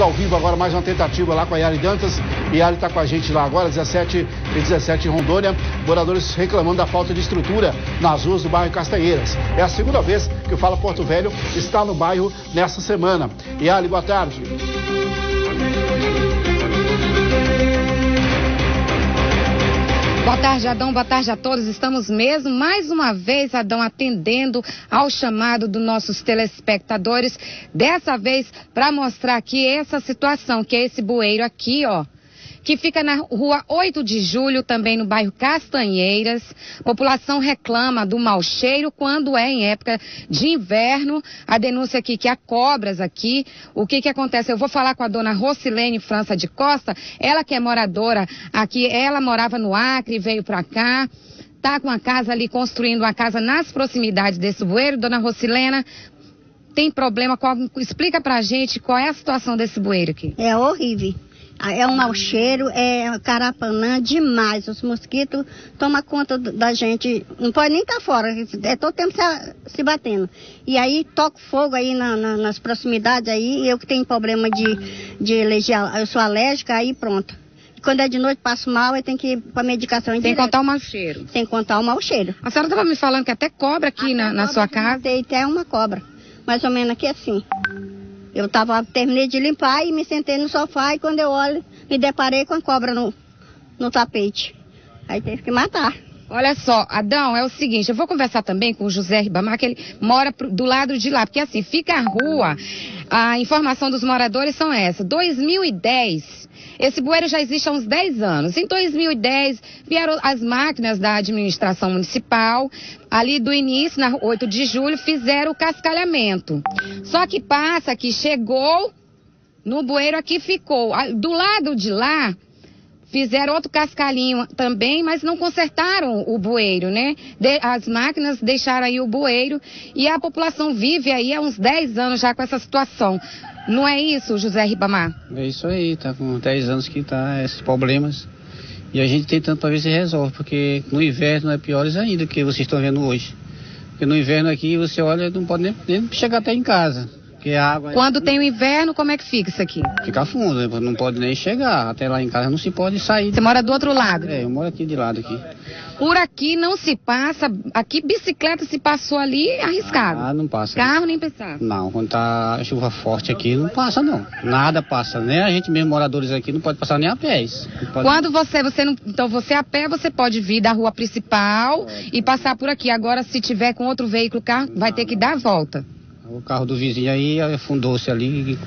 Ao vivo agora mais uma tentativa lá com a Yari Dantas. Yari está com a gente lá agora, 17 e 17 em Rondônia. Moradores reclamando da falta de estrutura nas ruas do bairro Castanheiras. É a segunda vez que o Fala Porto Velho está no bairro nessa semana. Yari, boa tarde. Boa tarde, Adão. Boa tarde a todos. Estamos mesmo, mais uma vez, Adão, atendendo ao chamado dos nossos telespectadores. Dessa vez, para mostrar aqui essa situação, que é esse bueiro aqui, ó que fica na rua 8 de julho, também no bairro Castanheiras. População reclama do mau cheiro quando é em época de inverno. A denúncia aqui que há cobras aqui. O que que acontece? Eu vou falar com a dona Rocilene França de Costa, ela que é moradora aqui, ela morava no Acre, veio para cá tá com a casa ali, construindo uma casa nas proximidades desse bueiro. Dona Rocilena, tem problema? Qual, explica pra gente qual é a situação desse bueiro aqui. É horrível. É um mau cheiro, é carapanã demais. Os mosquitos tomam conta da gente. Não pode nem estar tá fora, é todo tempo se, se batendo. E aí toco fogo aí na, na, nas proximidades aí. Eu que tenho problema de, de alergia, eu sou alérgica, aí pronto. Quando é de noite, passo mal, e tem que ir para medicação Sem contar o mau cheiro. Sem contar o mau cheiro. A senhora estava me falando que até cobra aqui até na, na sua casa. Tem até uma cobra. Mais ou menos aqui assim. Eu tava, terminei de limpar e me sentei no sofá e quando eu olho, me deparei com a cobra no, no tapete. Aí teve que matar. Olha só, Adão, é o seguinte, eu vou conversar também com o José Ribamar, que ele mora pro, do lado de lá, porque assim, fica a rua, a informação dos moradores são essa, 2010 esse bueiro já existe há uns 10 anos. Em 2010, vieram as máquinas da administração municipal, ali do início, na 8 de julho, fizeram o cascalhamento. Só que passa que chegou no bueiro aqui ficou. Do lado de lá, fizeram outro cascalhinho também, mas não consertaram o bueiro, né? De, as máquinas deixaram aí o bueiro e a população vive aí há uns 10 anos já com essa situação. Não é isso, José Ribamar? É isso aí, tá com 10 anos que tá esses problemas. E a gente tentando para ver se resolve, porque no inverno é piores ainda que vocês estão vendo hoje. Porque no inverno aqui você olha, não pode nem, nem chegar até em casa. Porque a água. Quando é... tem o inverno, como é que fica isso aqui? Fica fundo, né? não pode nem chegar. Até lá em casa não se pode sair. Você mora do outro lado? É, eu moro aqui de lado aqui. Por aqui não se passa. Aqui bicicleta se passou ali arriscado. Ah, não passa. Carro nem pensar. Não, quando tá chuva forte aqui não passa não. Nada passa. Nem a gente mesmo moradores aqui não pode passar nem a pé. Pode... Quando você, você não, então você a pé você pode vir da rua principal pode. e passar por aqui. Agora se tiver com outro veículo carro, vai ter que dar a volta. O carro do vizinho aí afundou-se ali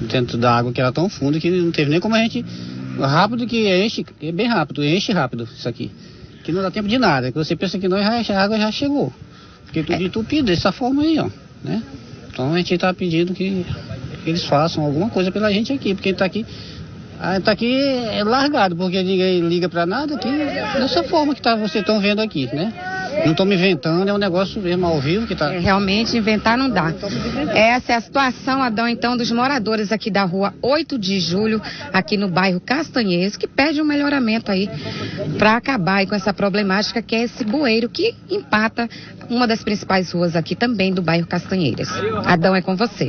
dentro da água que era tão fundo que não teve nem como a gente. Rápido que enche, é bem rápido, enche rápido isso aqui. Que não dá tempo de nada. Que você pensa que não, a água já chegou. Porque tudo é. entupido dessa forma aí, ó. Né? Então a gente está pedindo que, que, eles façam alguma coisa pela gente aqui, porque está aqui. Está aqui largado, porque ninguém liga para nada aqui, dessa forma que tá, vocês estão vendo aqui, né? Não estou me inventando, é um negócio mesmo ao vivo que está. É, realmente inventar não dá. Essa é a situação, Adão, então, dos moradores aqui da rua 8 de julho, aqui no bairro Castanhês, que pede um melhoramento aí para acabar com essa problemática que é esse bueiro que empata uma das principais ruas aqui também do bairro Castanheiras. Adão, é com você.